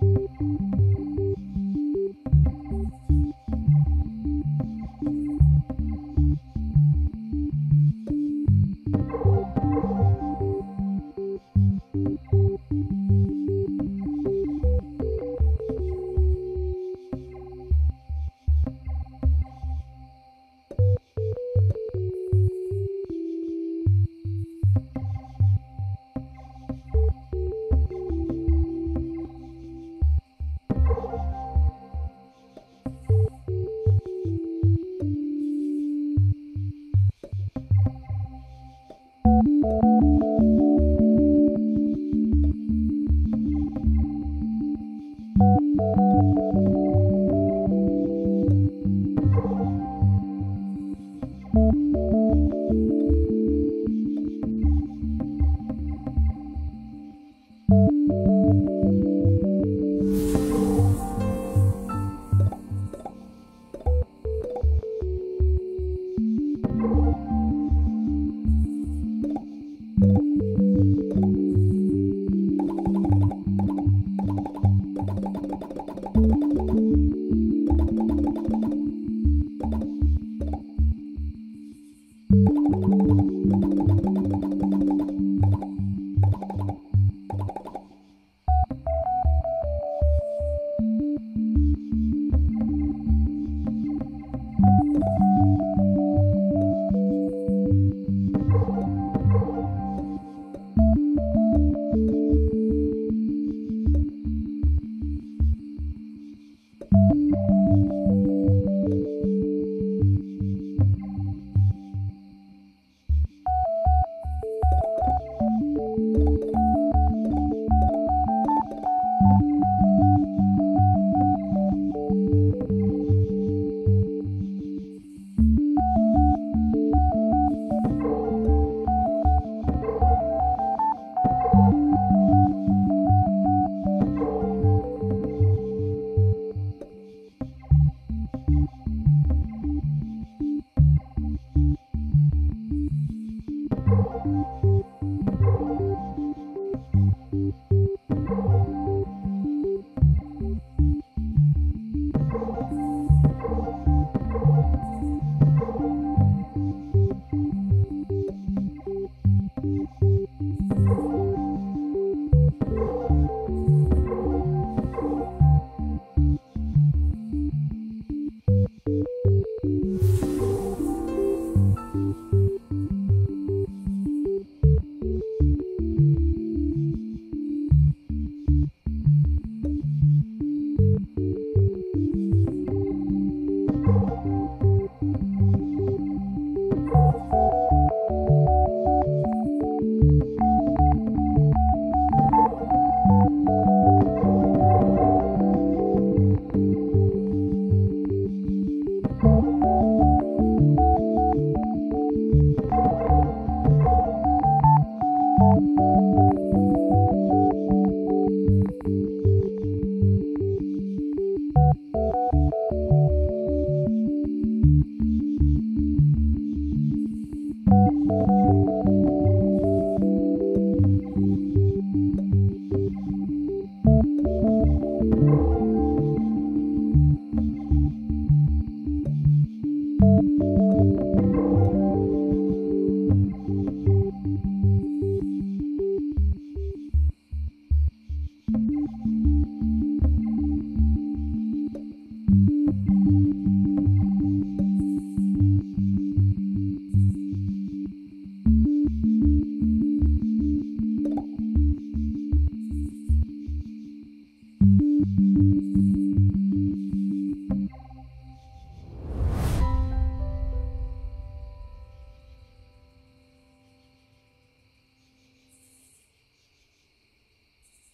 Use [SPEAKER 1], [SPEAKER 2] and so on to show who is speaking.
[SPEAKER 1] thank you Thank you. Música